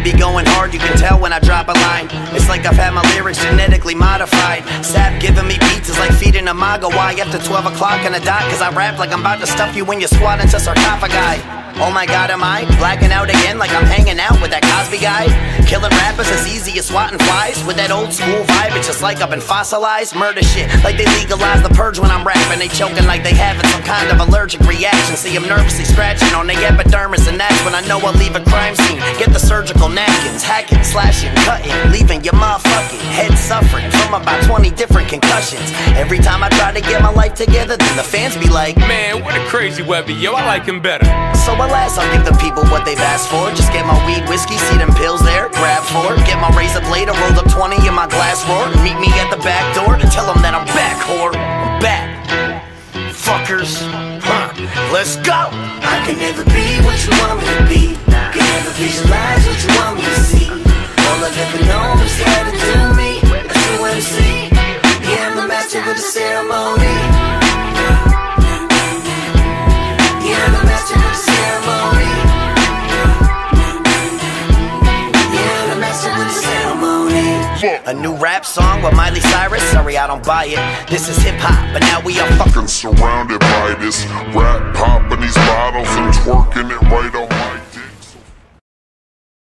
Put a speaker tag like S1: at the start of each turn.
S1: to be going hard, you can tell when I drop a line. It's like I've had my lyrics genetically modified. Sap giving me beats is like feeding a Why after 12 o'clock on the dot, cause I rap like I'm about to stuff you when you squat into sarcophagi. Oh my god, am I blacking out again like I'm hanging out with that Cosby guy? Killing rappers as easy as swatting flies with that old school vibe. It's just like I've been fossilized. Murder shit like they legalize the purge when I'm rapping. They choking like they having some kind of allergic reaction. See, I'm nervously scratching on the epidermis, and when I know I'll leave a crime scene. Get the surgical napkins, hacking, slashing, cutting, leaving your motherfucking head suffering from about 20 different concussions. Every time I try to get my life together, then the fans be like,
S2: Man, what a crazy Webby, yo, I like him better.
S1: So alas, I'll give the people what they've asked for. Just get my weed, whiskey, see them pills there, grab four. Get my razor blade, I rolled up 20 in my glass roar. Meet me at the back door, tell them that I'm back, whore. I'm back. Fuckers. Huh. Let's go.
S3: I can never be what you the ceremony.
S1: A new rap song with Miley Cyrus. Sorry, I don't buy it. This is hip hop, but now we are fucking.
S4: Fucking surrounded by this rap popping these bottles and twerking it right on